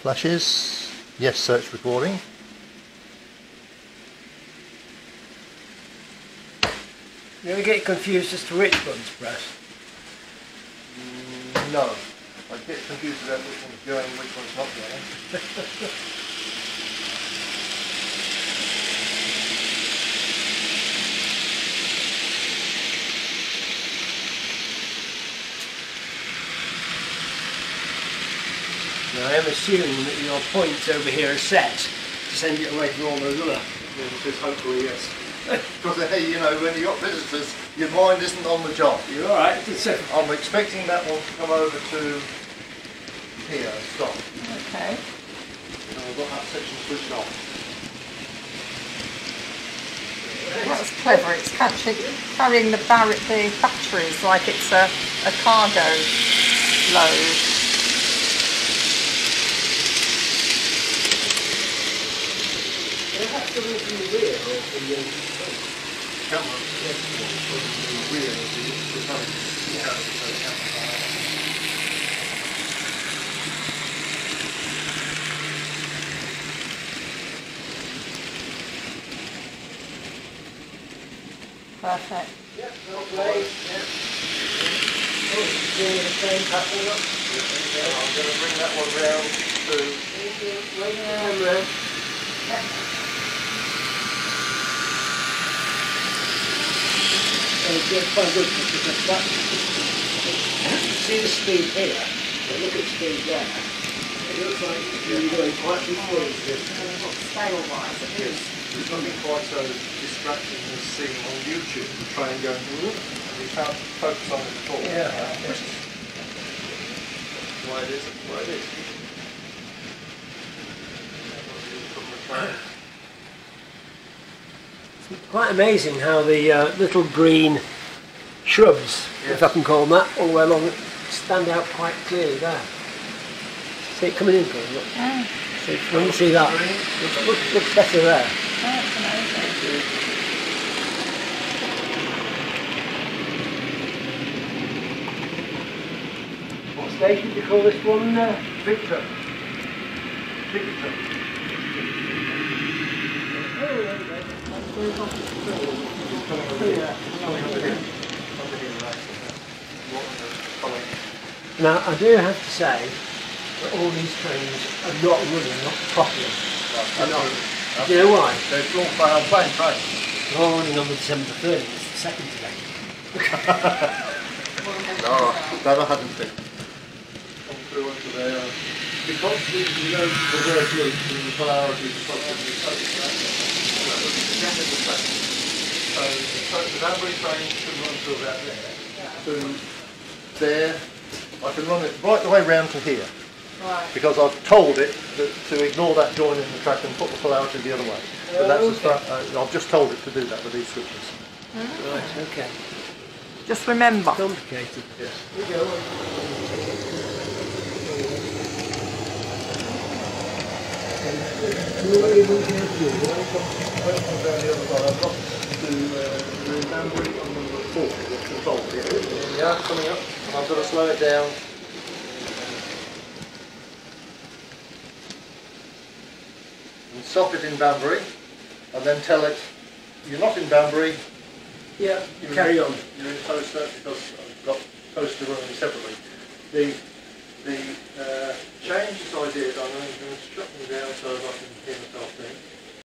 Flashes. Yes, search recording. You ever get confused as to which one's press? Mm, No. I get confused about which one's going and which one's not going. Now, I am assuming that your points over here are set to send it away from all those other. Just hopefully, yes. Because, uh, hey, you know, when you've got visitors, your mind isn't on the job. You're alright, it's a I'm expecting that one to come over to here stop. Okay. And I've got that section switched off. That's clever. It's catching, carrying the, bar- the batteries like it's a, a cargo load. Camera. The rear of the- the front. Yeah, so the camera. Perfect. Yeah, well played. Yeah. Oh, doing the same pattern up. Yeah, I'm going to bring that one round to Camera. It's just quite good because that, see the speed here, but look at speed there. It looks like you're going quite quickly. Scale wise, it is. It's not been quite so distracting as seeing on YouTube the train going, and you can't focus on it at all. Yeah. Is why it is, why it is. From the train. Quite amazing how the uh, little green shrubs, if I can call them that, all the way along, stand out quite clearly there. See it coming in, Paul, look. See, when you see that, it looks, looks better there. that's. What station do you call this one? Uh, Victon. Victon. Coming over here. Coming over here. Over here, right. What the following. Now, I do have to say that all these trains are not running not properly. Know. Do you know why? They're drawn by our plane train. They're all running on the December 30th, it's the second today. No, that I hadn't been. Come through onto there. Because the, you know, the loop and the polarity is approximately close, right? So it's exactly the same. So the tra- the Banbury train can run through about there. To there, I can run it right the way round to here. Right. Because I've told it that to ignore that join in the track and put the polarity the other way. But that's as far, uh, I've just told it to do that with these switches. Right, okay. Just remember. Complicated. Yes. We go. When it comes down the other side, I've got to uh, Banbury on number four, the control here. Yeah, coming up, I've got to slow it down. And stop it in Banbury, and then tell it, you're not in Banbury, Yeah, you're carry in, on. You're in Towcester, because I've got Towcester running separately. The, the uh, change this idea that I'm going to shut them down so that I can hear myself think.